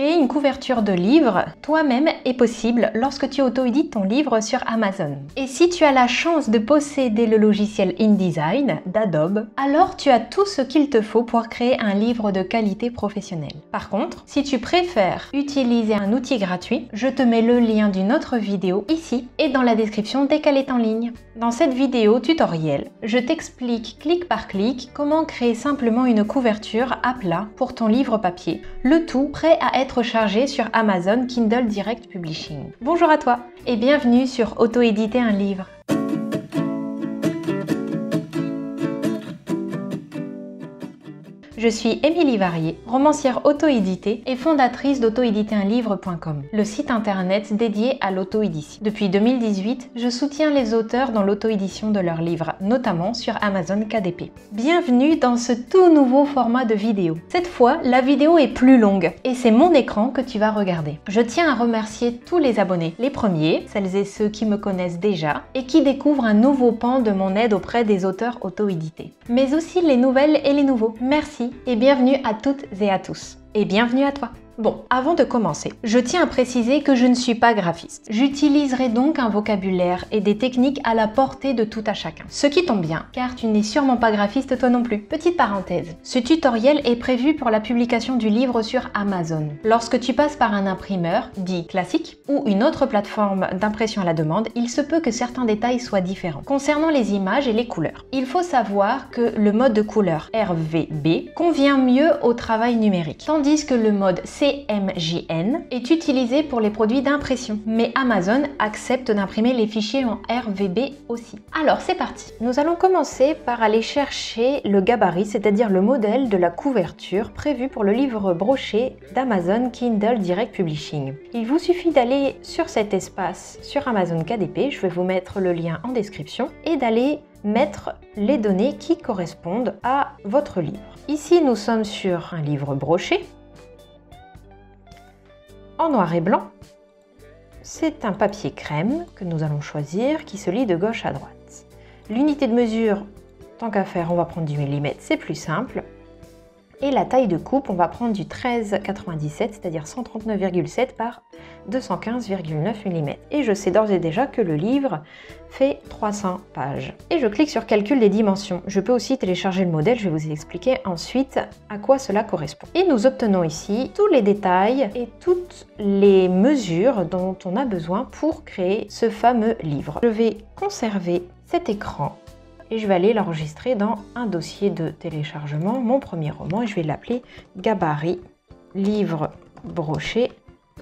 Une couverture de livre toi-même est possible lorsque tu auto-édites ton livre sur Amazon. Et si tu as la chance de posséder le logiciel InDesign d'Adobe, alors tu as tout ce qu'il te faut pour créer un livre de qualité professionnelle. Par contre, si tu préfères utiliser un outil gratuit, je te mets le lien d'une autre vidéo ici et dans la description dès qu'elle est en ligne. Dans cette vidéo tutoriel, je t'explique clic par clic comment créer simplement une couverture à plat pour ton livre papier, le tout prêt à être chargé sur Amazon Kindle Direct Publishing. Bonjour à toi et bienvenue sur Auto-éditer un livre. Je suis Émilie Varier, romancière auto-éditée et fondatrice d'auto-éditer-un-livre.com, le site internet dédié à l'auto-édition. Depuis 2018, je soutiens les auteurs dans l'auto-édition de leurs livres, notamment sur Amazon KDP. Bienvenue dans ce tout nouveau format de vidéo. Cette fois, la vidéo est plus longue et c'est mon écran que tu vas regarder. Je tiens à remercier tous les abonnés, les premiers, celles et ceux qui me connaissent déjà et qui découvrent un nouveau pan de mon aide auprès des auteurs auto-édités, mais aussi les nouvelles et les nouveaux. Merci et bienvenue à toutes et à tous. Et bienvenue à toi. Bon, avant de commencer, je tiens à préciser que je ne suis pas graphiste. J'utiliserai donc un vocabulaire et des techniques à la portée de tout à chacun. Ce qui tombe bien, car tu n'es sûrement pas graphiste toi non plus. Petite parenthèse, ce tutoriel est prévu pour la publication du livre sur Amazon. Lorsque tu passes par un imprimeur, dit classique, ou une autre plateforme d'impression à la demande, il se peut que certains détails soient différents. Concernant les images et les couleurs, il faut savoir que le mode de couleur RVB convient mieux au travail numérique, tandis que le mode C CMJN est utilisé pour les produits d'impression, mais Amazon accepte d'imprimer les fichiers en RVB aussi. Alors c'est parti Nous allons commencer par aller chercher le gabarit, c'est-à-dire le modèle de la couverture prévu pour le livre broché d'Amazon Kindle Direct Publishing. Il vous suffit d'aller sur cet espace sur Amazon KDP, je vais vous mettre le lien en description, et d'aller mettre les données qui correspondent à votre livre. Ici, nous sommes sur un livre broché, en noir et blanc. C'est un papier crème que nous allons choisir qui se lit de gauche à droite. L'unité de mesure, tant qu'à faire, on va prendre du millimètre, c'est plus simple. Et la taille de coupe, on va prendre du 13,97, c'est-à-dire 139,7 par 215,9 mm. Et je sais d'ores et déjà que le livre fait 300 pages. Et je clique sur calcul des dimensions. Je peux aussi télécharger le modèle, je vais vous expliquer ensuite à quoi cela correspond. Et nous obtenons ici tous les détails et toutes les mesures dont on a besoin pour créer ce fameux livre. Je vais conserver cet écran et je vais aller l'enregistrer dans un dossier de téléchargement, mon premier roman, et je vais l'appeler Gabarit, livre broché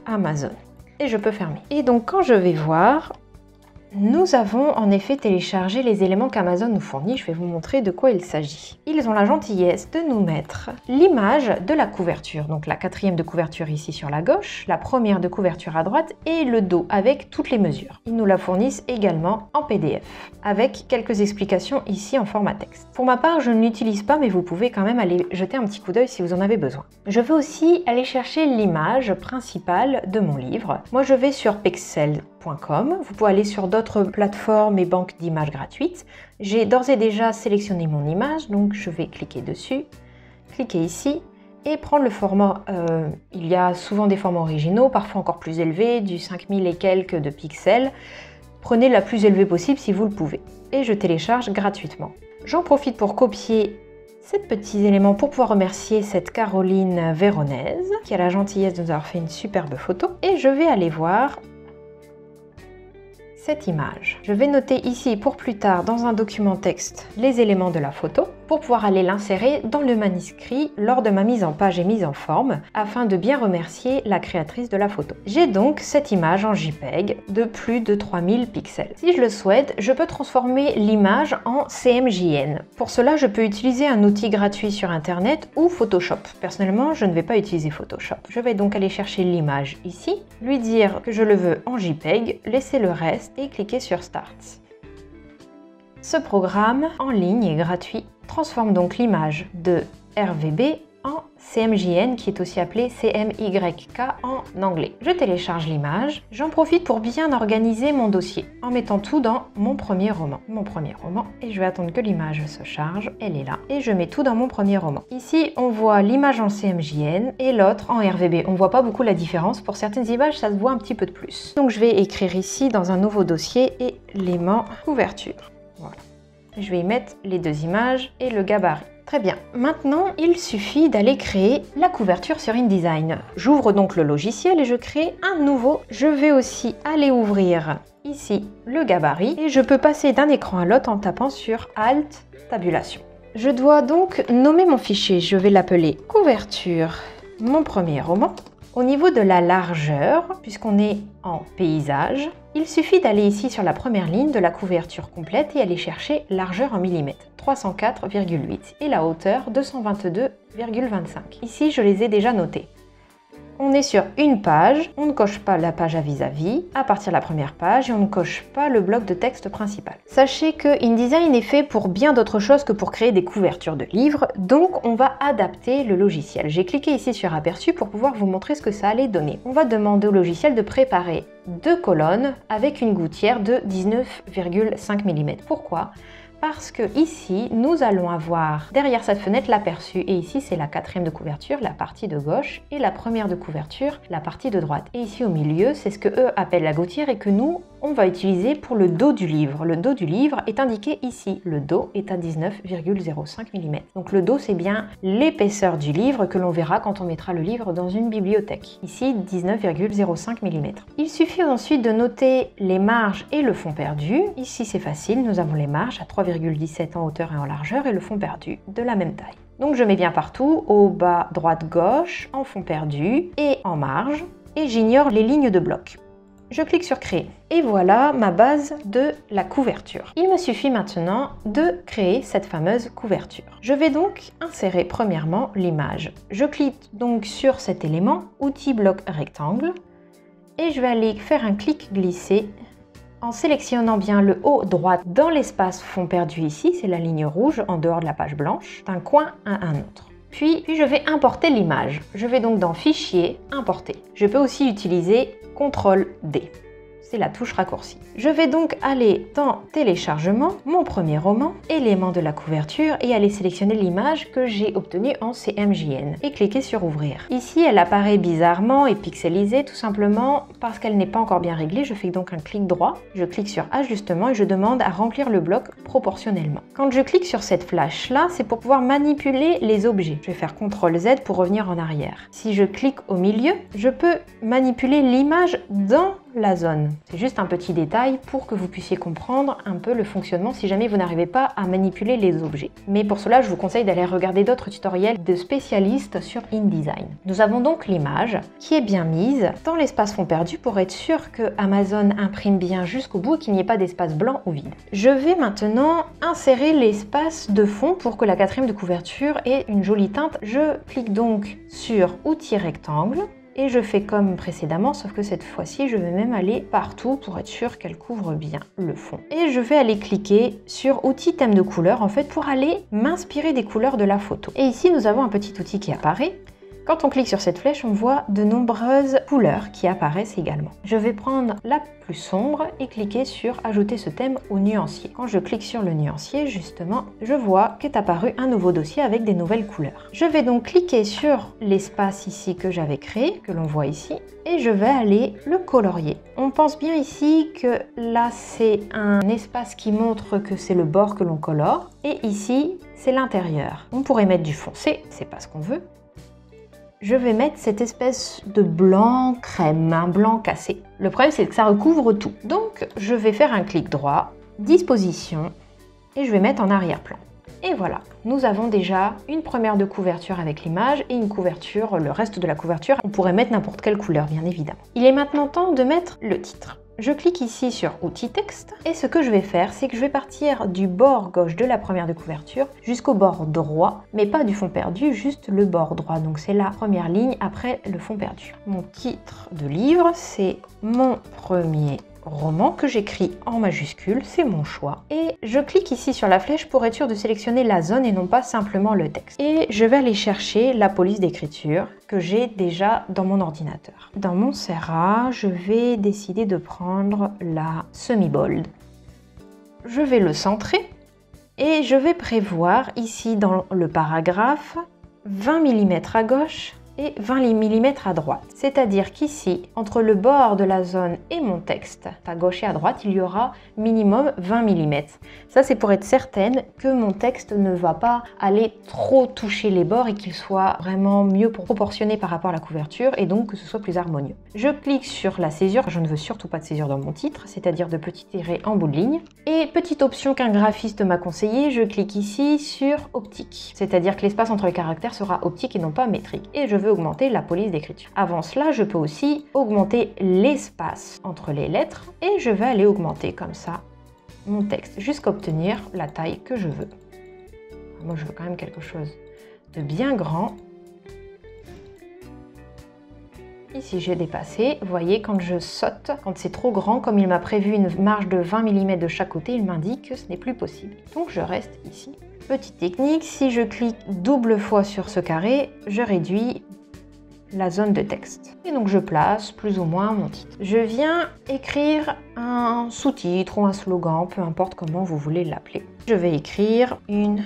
Amazon. Et je peux fermer. Et donc quand je vais voir, nous avons en effet téléchargé les éléments qu'Amazon nous fournit. Je vais vous montrer de quoi il s'agit. Ils ont la gentillesse de nous mettre l'image de la couverture. Donc la quatrième de couverture ici sur la gauche, la première de couverture à droite et le dos avec toutes les mesures. Ils nous la fournissent également en PDF avec quelques explications ici en format texte. Pour ma part, je ne l'utilise pas mais vous pouvez quand même aller jeter un petit coup d'œil si vous en avez besoin. Je veux aussi aller chercher l'image principale de mon livre. Moi je vais sur Pexel vous pouvez aller sur d'autres plateformes et banques d'images gratuites. J'ai d'ores et déjà sélectionné mon image, donc je vais cliquer dessus, cliquer ici et prendre le format. Euh, il y a souvent des formats originaux, parfois encore plus élevés, du 5000 et quelques de pixels. Prenez la plus élevée possible si vous le pouvez. Et je télécharge gratuitement. J'en profite pour copier ces petits éléments pour pouvoir remercier cette Caroline Véronèse qui a la gentillesse de nous avoir fait une superbe photo. Et je vais aller voir cette image. Je vais noter ici pour plus tard dans un document texte les éléments de la photo pour pouvoir aller l'insérer dans le manuscrit lors de ma mise en page et mise en forme afin de bien remercier la créatrice de la photo. J'ai donc cette image en JPEG de plus de 3000 pixels. Si je le souhaite, je peux transformer l'image en CMJN. Pour cela, je peux utiliser un outil gratuit sur internet ou Photoshop. Personnellement, je ne vais pas utiliser Photoshop. Je vais donc aller chercher l'image ici, lui dire que je le veux en JPEG, laisser le reste et cliquer sur Start. Ce programme en ligne est gratuit transforme donc l'image de RVB en CMJN qui est aussi appelé CMYK en anglais. Je télécharge l'image. J'en profite pour bien organiser mon dossier en mettant tout dans mon premier roman. Mon premier roman et je vais attendre que l'image se charge. Elle est là et je mets tout dans mon premier roman. Ici on voit l'image en CMJN et l'autre en RVB. On voit pas beaucoup la différence. Pour certaines images ça se voit un petit peu de plus. Donc je vais écrire ici dans un nouveau dossier élément couverture. Je vais y mettre les deux images et le gabarit. Très bien. Maintenant, il suffit d'aller créer la couverture sur InDesign. J'ouvre donc le logiciel et je crée un nouveau. Je vais aussi aller ouvrir ici le gabarit et je peux passer d'un écran à l'autre en tapant sur Alt Tabulation. Je dois donc nommer mon fichier. Je vais l'appeler couverture mon premier roman. Au niveau de la largeur, puisqu'on est en paysage, il suffit d'aller ici sur la première ligne de la couverture complète et aller chercher largeur en millimètres, 304,8 et la hauteur 222,25. Ici, je les ai déjà notés. On est sur une page, on ne coche pas la page à vis-à-vis -à, partir de la première page et on ne coche pas le bloc de texte principal. Sachez que InDesign est fait pour bien d'autres choses que pour créer des couvertures de livres, donc on va adapter le logiciel. J'ai cliqué ici sur aperçu pour pouvoir vous montrer ce que ça allait donner. On va demander au logiciel de préparer deux colonnes avec une gouttière de 19,5 mm. Pourquoi? Parce que ici, nous allons avoir derrière cette fenêtre l'aperçu et ici c'est la quatrième de couverture, la partie de gauche et la première de couverture, la partie de droite. Et ici au milieu, c'est ce que eux appellent la gouttière et que nous, on va utiliser pour le dos du livre. Le dos du livre est indiqué ici. Le dos est à 19,05 mm. Donc le dos, c'est bien l'épaisseur du livre que l'on verra quand on mettra le livre dans une bibliothèque. Ici, 19,05 mm. Il suffit ensuite de noter les marges et le fond perdu. Ici, c'est facile. Nous avons les marges à 3,17 en hauteur et en largeur et le fond perdu de la même taille. Donc je mets bien partout, au bas, droite, gauche, en fond perdu et en marge. Et j'ignore les lignes de bloc. Je clique sur créer et voilà ma base de la couverture. Il me suffit maintenant de créer cette fameuse couverture. Je vais donc insérer premièrement l'image. Je clique donc sur cet élément, outil bloc rectangle et je vais aller faire un clic glissé en sélectionnant bien le haut droit dans l'espace fond perdu ici, c'est la ligne rouge en dehors de la page blanche, d'un coin à un autre. Puis, je vais importer l'image. Je vais donc dans Fichier, Importer. Je peux aussi utiliser CTRL D c'est la touche raccourcie. Je vais donc aller dans téléchargement, mon premier roman, élément de la couverture et aller sélectionner l'image que j'ai obtenue en CMJN et cliquer sur ouvrir. Ici elle apparaît bizarrement et pixelisée tout simplement parce qu'elle n'est pas encore bien réglée. Je fais donc un clic droit, je clique sur ajustement et je demande à remplir le bloc proportionnellement. Quand je clique sur cette flèche là, c'est pour pouvoir manipuler les objets. Je vais faire CTRL Z pour revenir en arrière. Si je clique au milieu, je peux manipuler l'image dans la zone. C'est juste un petit détail pour que vous puissiez comprendre un peu le fonctionnement si jamais vous n'arrivez pas à manipuler les objets. Mais pour cela, je vous conseille d'aller regarder d'autres tutoriels de spécialistes sur InDesign. Nous avons donc l'image qui est bien mise dans l'espace fond perdu pour être sûr que Amazon imprime bien jusqu'au bout et qu'il n'y ait pas d'espace blanc ou vide. Je vais maintenant insérer l'espace de fond pour que la quatrième de couverture ait une jolie teinte. Je clique donc sur Outils rectangle et je fais comme précédemment, sauf que cette fois-ci, je vais même aller partout pour être sûr qu'elle couvre bien le fond. Et je vais aller cliquer sur Outils thème de couleur, en fait, pour aller m'inspirer des couleurs de la photo. Et ici, nous avons un petit outil qui apparaît quand on clique sur cette flèche, on voit de nombreuses couleurs qui apparaissent également. Je vais prendre la plus sombre et cliquer sur ajouter ce thème au nuancier. Quand je clique sur le nuancier, justement, je vois qu'est apparu un nouveau dossier avec des nouvelles couleurs. Je vais donc cliquer sur l'espace ici que j'avais créé, que l'on voit ici, et je vais aller le colorier. On pense bien ici que là c'est un espace qui montre que c'est le bord que l'on colore, et ici c'est l'intérieur. On pourrait mettre du foncé, c'est pas ce qu'on veut, je vais mettre cette espèce de blanc crème, un blanc cassé. Le problème, c'est que ça recouvre tout. Donc, je vais faire un clic droit, disposition, et je vais mettre en arrière-plan. Et voilà, nous avons déjà une première de couverture avec l'image et une couverture, le reste de la couverture, on pourrait mettre n'importe quelle couleur bien évidemment. Il est maintenant temps de mettre le titre. Je clique ici sur Outils texte et ce que je vais faire, c'est que je vais partir du bord gauche de la première de couverture jusqu'au bord droit, mais pas du fond perdu, juste le bord droit. Donc c'est la première ligne après le fond perdu. Mon titre de livre, c'est Mon premier roman que j'écris en majuscule, c'est mon choix. Et je clique ici sur la flèche pour être sûr de sélectionner la zone et non pas simplement le texte. Et je vais aller chercher la police d'écriture que j'ai déjà dans mon ordinateur. Dans mon Serra, je vais décider de prendre la semi-bold. Je vais le centrer et je vais prévoir ici dans le paragraphe 20 mm à gauche et 20 mm à droite. C'est-à-dire qu'ici, entre le bord de la zone et mon texte, à gauche et à droite, il y aura minimum 20 mm. Ça, c'est pour être certaine que mon texte ne va pas aller trop toucher les bords et qu'il soit vraiment mieux proportionné par rapport à la couverture et donc que ce soit plus harmonieux. Je clique sur la césure, je ne veux surtout pas de césure dans mon titre, c'est-à-dire de petits tirés en bout de ligne. Et petite option qu'un graphiste m'a conseillé, je clique ici sur optique, c'est-à-dire que l'espace entre les caractères sera optique et non pas métrique. Et je augmenter la police d'écriture. Avant cela, je peux aussi augmenter l'espace entre les lettres et je vais aller augmenter comme ça mon texte jusqu'à obtenir la taille que je veux. Moi, je veux quand même quelque chose de bien grand. Ici, j'ai dépassé. Vous voyez, quand je saute, quand c'est trop grand, comme il m'a prévu une marge de 20 mm de chaque côté, il m'indique que ce n'est plus possible. Donc, je reste ici. Petite technique, si je clique double fois sur ce carré, je réduis la zone de texte. Et donc je place plus ou moins mon titre. Je viens écrire un sous-titre ou un slogan, peu importe comment vous voulez l'appeler. Je vais écrire une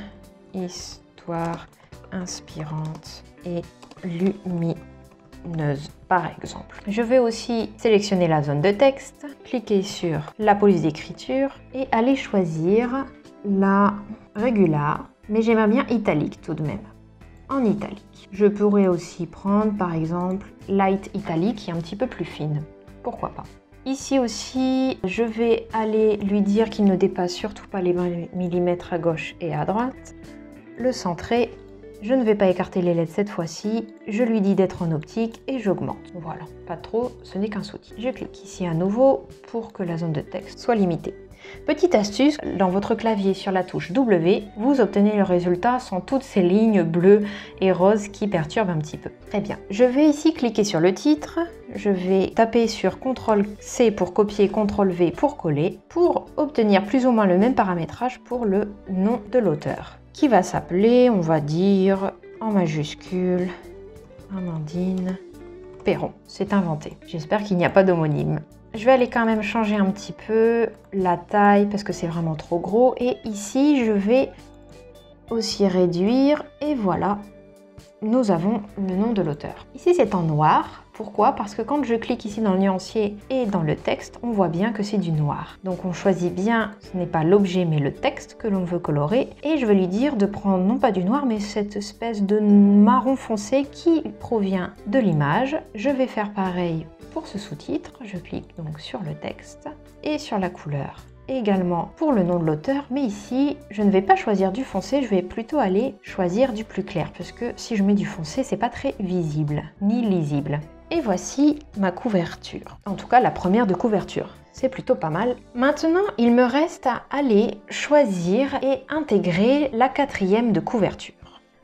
histoire inspirante et lumineuse par exemple. Je vais aussi sélectionner la zone de texte, cliquer sur la police d'écriture et aller choisir la régular, mais j'aimerais bien italique tout de même en italique. Je pourrais aussi prendre par exemple light italique qui est un petit peu plus fine. Pourquoi pas Ici aussi, je vais aller lui dire qu'il ne dépasse surtout pas les 20 mm à gauche et à droite. Le centrer, je ne vais pas écarter les lettres cette fois-ci. Je lui dis d'être en optique et j'augmente. Voilà, pas trop, ce n'est qu'un soutien. Je clique ici à nouveau pour que la zone de texte soit limitée. Petite astuce, dans votre clavier sur la touche W, vous obtenez le résultat sans toutes ces lignes bleues et roses qui perturbent un petit peu. Très bien. Je vais ici cliquer sur le titre, je vais taper sur CTRL C pour copier, CTRL V pour coller, pour obtenir plus ou moins le même paramétrage pour le nom de l'auteur, qui va s'appeler, on va dire, en majuscule, Amandine Perron. C'est inventé. J'espère qu'il n'y a pas d'homonyme. Je vais aller quand même changer un petit peu la taille parce que c'est vraiment trop gros. Et ici, je vais aussi réduire. Et voilà, nous avons le nom de l'auteur. Ici, c'est en noir. Pourquoi? Parce que quand je clique ici dans le nuancier et dans le texte, on voit bien que c'est du noir. Donc on choisit bien, ce n'est pas l'objet mais le texte que l'on veut colorer. Et je vais lui dire de prendre non pas du noir mais cette espèce de marron foncé qui provient de l'image. Je vais faire pareil pour ce sous-titre, je clique donc sur le texte et sur la couleur également pour le nom de l'auteur, mais ici, je ne vais pas choisir du foncé, je vais plutôt aller choisir du plus clair, parce que si je mets du foncé, c'est pas très visible, ni lisible. Et voici ma couverture, en tout cas la première de couverture. C'est plutôt pas mal. Maintenant, il me reste à aller choisir et intégrer la quatrième de couverture.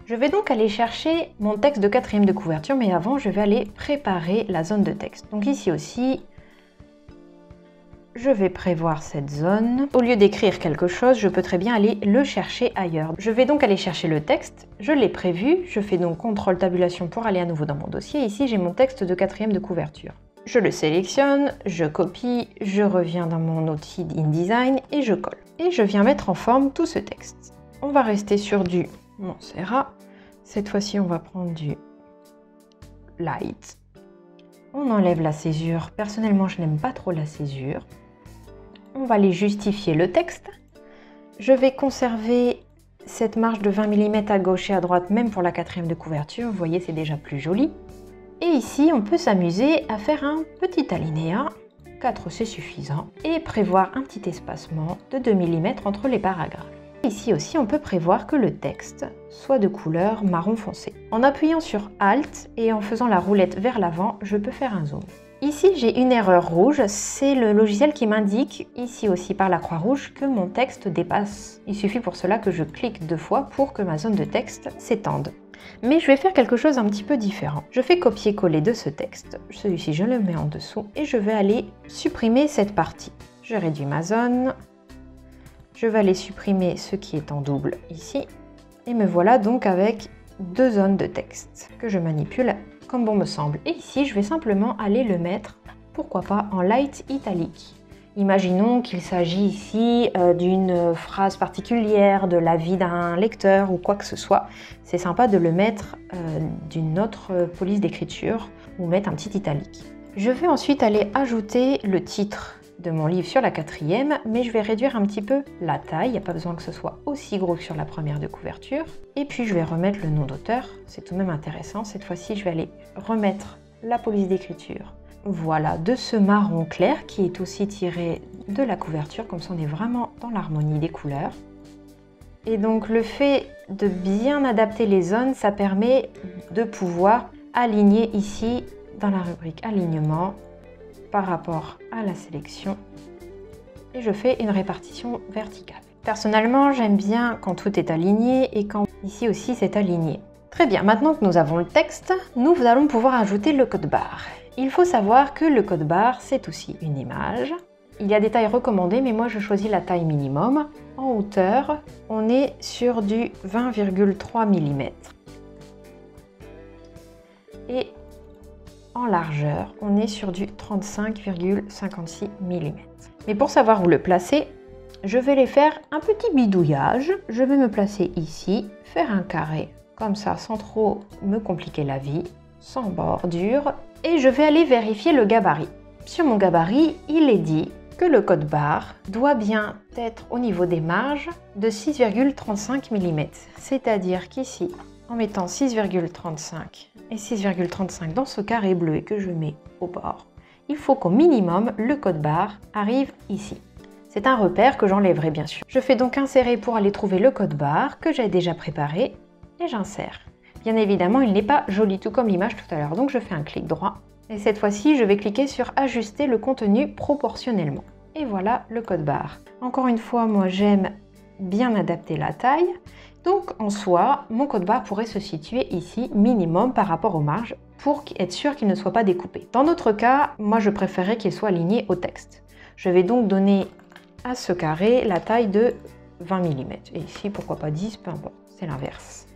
Je vais donc aller chercher mon texte de quatrième de couverture, mais avant, je vais aller préparer la zone de texte. Donc ici aussi, je vais prévoir cette zone. Au lieu d'écrire quelque chose, je peux très bien aller le chercher ailleurs. Je vais donc aller chercher le texte. Je l'ai prévu. Je fais donc CTRL tabulation pour aller à nouveau dans mon dossier. Ici, j'ai mon texte de quatrième de couverture. Je le sélectionne, je copie, je reviens dans mon outil InDesign et je colle. Et je viens mettre en forme tout ce texte. On va rester sur du Montserrat. Cette fois-ci, on va prendre du light. On enlève la césure. Personnellement, je n'aime pas trop la césure. On va aller justifier le texte. Je vais conserver cette marge de 20 mm à gauche et à droite, même pour la quatrième de couverture. Vous voyez, c'est déjà plus joli. Et ici, on peut s'amuser à faire un petit alinéa. 4, c'est suffisant. Et prévoir un petit espacement de 2 mm entre les paragraphes. Ici aussi, on peut prévoir que le texte soit de couleur marron foncé. En appuyant sur Alt et en faisant la roulette vers l'avant, je peux faire un zoom. Ici, j'ai une erreur rouge, c'est le logiciel qui m'indique, ici aussi par la croix rouge, que mon texte dépasse. Il suffit pour cela que je clique deux fois pour que ma zone de texte s'étende. Mais je vais faire quelque chose un petit peu différent. Je fais copier-coller de ce texte, celui-ci je le mets en dessous, et je vais aller supprimer cette partie. Je réduis ma zone, je vais aller supprimer ce qui est en double ici, et me voilà donc avec deux zones de texte que je manipule comme bon me semble. Et ici, je vais simplement aller le mettre, pourquoi pas, en light italique. Imaginons qu'il s'agit ici euh, d'une phrase particulière, de l'avis d'un lecteur ou quoi que ce soit. C'est sympa de le mettre euh, d'une autre police d'écriture ou mettre un petit italique. Je vais ensuite aller ajouter le titre de mon livre sur la quatrième, mais je vais réduire un petit peu la taille, il n'y a pas besoin que ce soit aussi gros que sur la première de couverture. Et puis je vais remettre le nom d'auteur, c'est tout de même intéressant. Cette fois-ci, je vais aller remettre la police d'écriture. Voilà, de ce marron clair qui est aussi tiré de la couverture, comme ça on est vraiment dans l'harmonie des couleurs. Et donc le fait de bien adapter les zones, ça permet de pouvoir aligner ici dans la rubrique alignement par rapport à la sélection et je fais une répartition verticale. Personnellement, j'aime bien quand tout est aligné et quand ici aussi c'est aligné. Très bien, maintenant que nous avons le texte, nous allons pouvoir ajouter le code barre. Il faut savoir que le code barre, c'est aussi une image. Il y a des tailles recommandées, mais moi je choisis la taille minimum. En hauteur, on est sur du 20,3 mm. Et en largeur, on est sur du 35,56 mm. Mais pour savoir où le placer, je vais les faire un petit bidouillage. Je vais me placer ici, faire un carré, comme ça, sans trop me compliquer la vie, sans bordure. Et je vais aller vérifier le gabarit. Sur mon gabarit, il est dit que le code barre doit bien être au niveau des marges de 6,35 mm. C'est-à-dire qu'ici, en mettant 6,35 et 6,35 dans ce carré bleu et que je mets au bord, il faut qu'au minimum le code barre arrive ici. C'est un repère que j'enlèverai bien sûr. Je fais donc insérer pour aller trouver le code barre que j'ai déjà préparé et j'insère. Bien évidemment, il n'est pas joli tout comme l'image tout à l'heure, donc je fais un clic droit. Et cette fois-ci, je vais cliquer sur ajuster le contenu proportionnellement. Et voilà le code barre. Encore une fois, moi j'aime bien adapter la taille. Donc en soi, mon code barre pourrait se situer ici minimum par rapport aux marges pour être sûr qu'il ne soit pas découpé. Dans notre cas, moi je préférerais qu'il soit aligné au texte. Je vais donc donner à ce carré la taille de 20 mm. Et ici, pourquoi pas 10, peu importe, c'est l'inverse.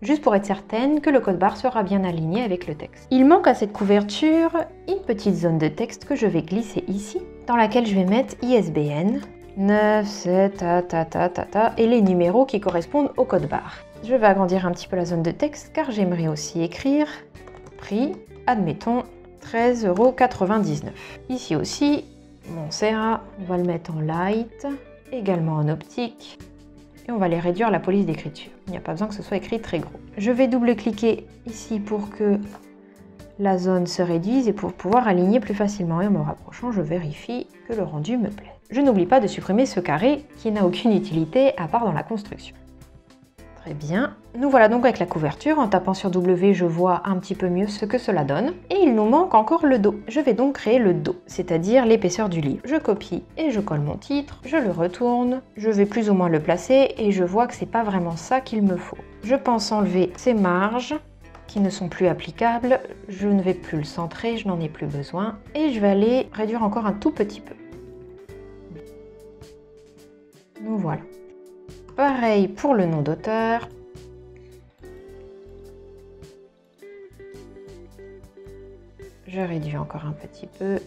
Juste pour être certaine que le code barre sera bien aligné avec le texte. Il manque à cette couverture une petite zone de texte que je vais glisser ici, dans laquelle je vais mettre ISBN 9, 7, ta, ta, ta, ta, ta, et les numéros qui correspondent au code barre. Je vais agrandir un petit peu la zone de texte car j'aimerais aussi écrire prix, admettons, 13,99€. Ici aussi, mon Serra, on va le mettre en light, également en optique, et on va les réduire la police d'écriture. Il n'y a pas besoin que ce soit écrit très gros. Je vais double-cliquer ici pour que la zone se réduise et pour pouvoir aligner plus facilement. Et en me rapprochant, je vérifie que le rendu me plaît je n'oublie pas de supprimer ce carré qui n'a aucune utilité à part dans la construction. Très bien. Nous voilà donc avec la couverture. En tapant sur W, je vois un petit peu mieux ce que cela donne. Et il nous manque encore le dos. Je vais donc créer le dos, c'est-à-dire l'épaisseur du livre. Je copie et je colle mon titre, je le retourne, je vais plus ou moins le placer et je vois que c'est pas vraiment ça qu'il me faut. Je pense enlever ces marges qui ne sont plus applicables. Je ne vais plus le centrer, je n'en ai plus besoin. Et je vais aller réduire encore un tout petit peu. Nous voilà. Pareil pour le nom d'auteur. Je réduis encore un petit peu.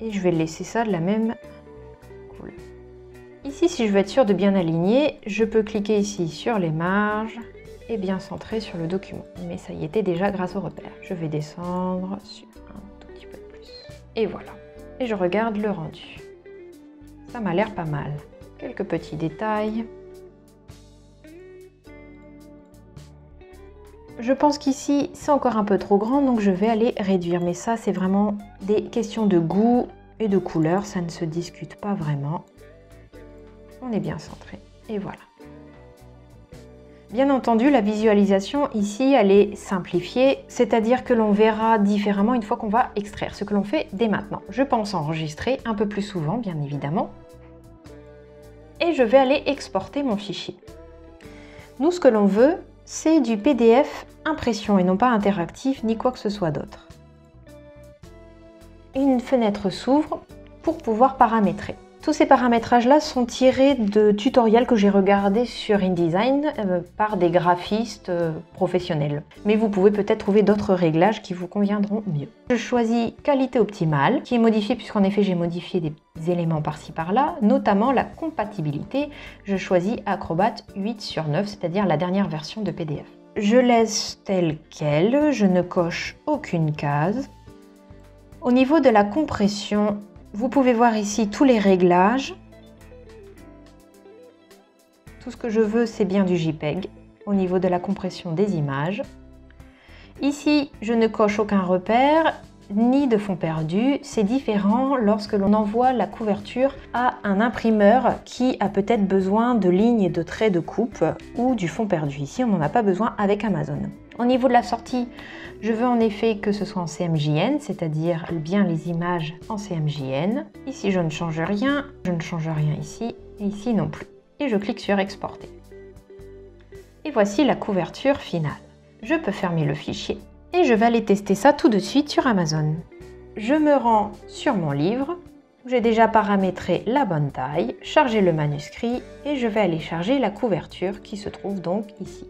Et je vais laisser ça de la même couleur. Ici, si je veux être sûr de bien aligner, je peux cliquer ici sur les marges et bien centrer sur le document. Mais ça y était déjà grâce au repère. Je vais descendre sur un tout petit peu plus. Et voilà. Et je regarde le rendu. Ça m'a l'air pas mal. Quelques petits détails. Je pense qu'ici, c'est encore un peu trop grand, donc je vais aller réduire. Mais ça, c'est vraiment des questions de goût et de couleur. Ça ne se discute pas vraiment. On est bien centré. Et voilà. Bien entendu, la visualisation ici, elle est simplifiée, c'est-à-dire que l'on verra différemment une fois qu'on va extraire, ce que l'on fait dès maintenant. Je pense enregistrer un peu plus souvent, bien évidemment. Et je vais aller exporter mon fichier. Nous, ce que l'on veut, c'est du PDF impression et non pas interactif ni quoi que ce soit d'autre. Une fenêtre s'ouvre pour pouvoir paramétrer. Tous ces paramétrages-là sont tirés de tutoriels que j'ai regardés sur InDesign euh, par des graphistes euh, professionnels. Mais vous pouvez peut-être trouver d'autres réglages qui vous conviendront mieux. Je choisis qualité optimale, qui est modifiée puisqu'en effet j'ai modifié des éléments par-ci par-là, notamment la compatibilité. Je choisis Acrobat 8 sur 9, c'est-à-dire la dernière version de PDF. Je laisse tel quel, je ne coche aucune case. Au niveau de la compression, vous pouvez voir ici tous les réglages. Tout ce que je veux, c'est bien du JPEG au niveau de la compression des images. Ici, je ne coche aucun repère ni de fond perdu. C'est différent lorsque l'on envoie la couverture à un imprimeur qui a peut-être besoin de lignes et de traits de coupe ou du fond perdu. Ici, on n'en a pas besoin avec Amazon. Au niveau de la sortie, je veux en effet que ce soit en CMJN, c'est-à-dire bien les images en CMJN. Ici, je ne change rien, je ne change rien ici, et ici non plus. Et je clique sur Exporter. Et voici la couverture finale. Je peux fermer le fichier et je vais aller tester ça tout de suite sur Amazon. Je me rends sur mon livre, j'ai déjà paramétré la bonne taille, chargé le manuscrit et je vais aller charger la couverture qui se trouve donc ici.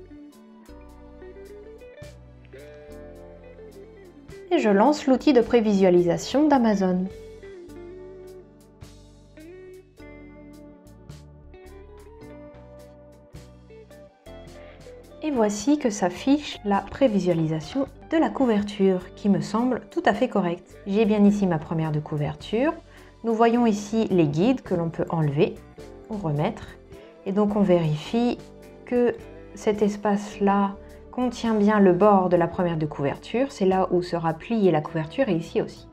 Je lance l'outil de prévisualisation d'Amazon. Et voici que s'affiche la prévisualisation de la couverture qui me semble tout à fait correcte. J'ai bien ici ma première de couverture. Nous voyons ici les guides que l'on peut enlever ou remettre. Et donc on vérifie que cet espace-là contient bien le bord de la première de couverture, c'est là où sera pliée la couverture et ici aussi.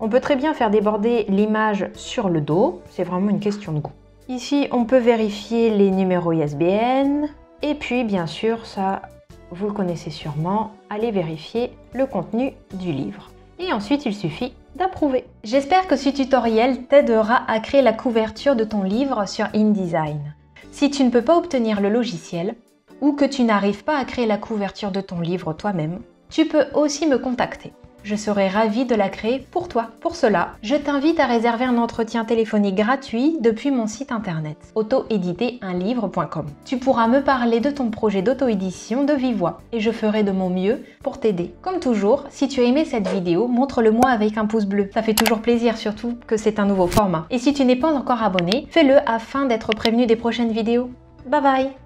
On peut très bien faire déborder l'image sur le dos, c'est vraiment une question de goût. Ici, on peut vérifier les numéros ISBN et puis bien sûr, ça, vous le connaissez sûrement, allez vérifier le contenu du livre. Et ensuite, il suffit d'approuver. J'espère que ce tutoriel t'aidera à créer la couverture de ton livre sur InDesign. Si tu ne peux pas obtenir le logiciel, ou que tu n'arrives pas à créer la couverture de ton livre toi-même, tu peux aussi me contacter. Je serai ravie de la créer pour toi. Pour cela, je t'invite à réserver un entretien téléphonique gratuit depuis mon site internet auto-éditer-un-livre.com. Tu pourras me parler de ton projet d'auto-édition de vive et je ferai de mon mieux pour t'aider. Comme toujours, si tu as aimé cette vidéo, montre-le moi avec un pouce bleu. Ça fait toujours plaisir, surtout que c'est un nouveau format. Et si tu n'es pas encore abonné, fais-le afin d'être prévenu des prochaines vidéos. Bye bye